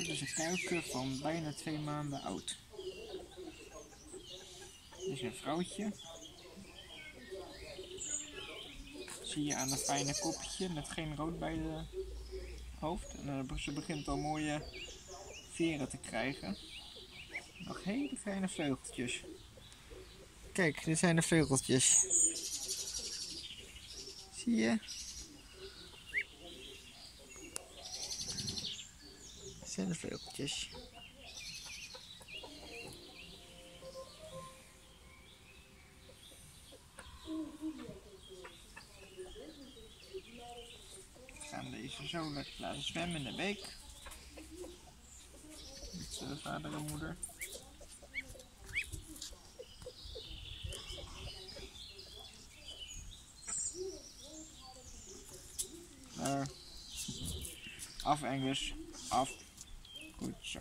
Dit is een kuiken van bijna twee maanden oud. Dit is een vrouwtje. Zie je aan een fijne kopje met geen rood bij de hoofd. En uh, ze begint al mooie veren te krijgen. Nog hele fijne vleugeltjes. Kijk, dit zijn de vleugeltjes. Zie je? Zijn de vleugeltjes. Gaan deze zo lekker laten zwemmen in de beek. Met zijn vader en moeder. Af Engels. Af. Goed zo.